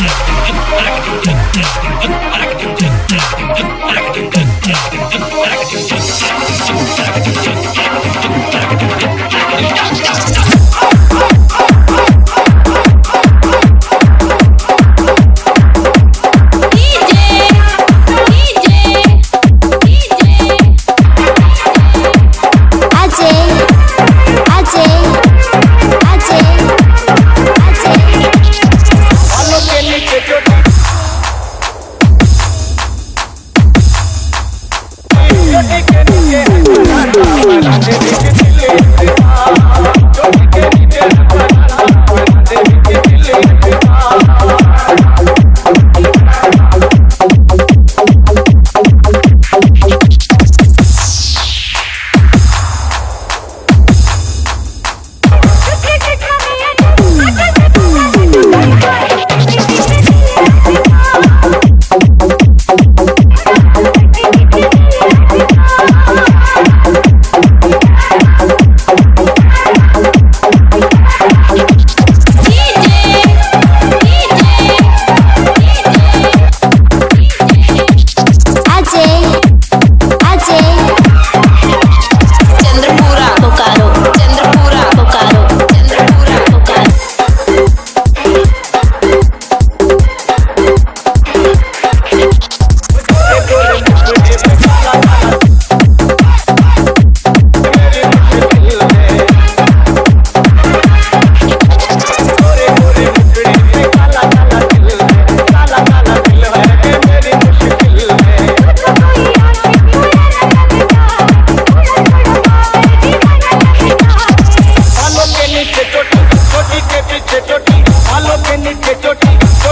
Yeah.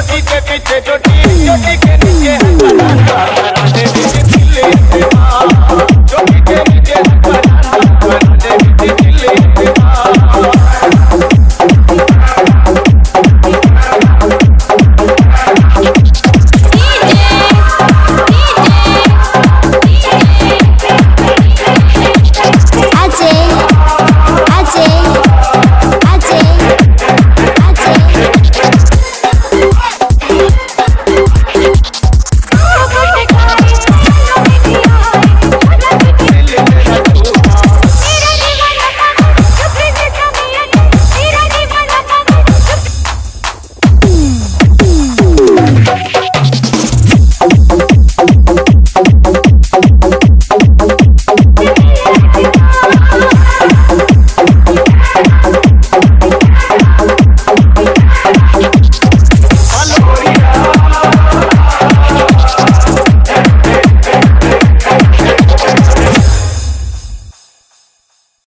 Yo dije que te, yo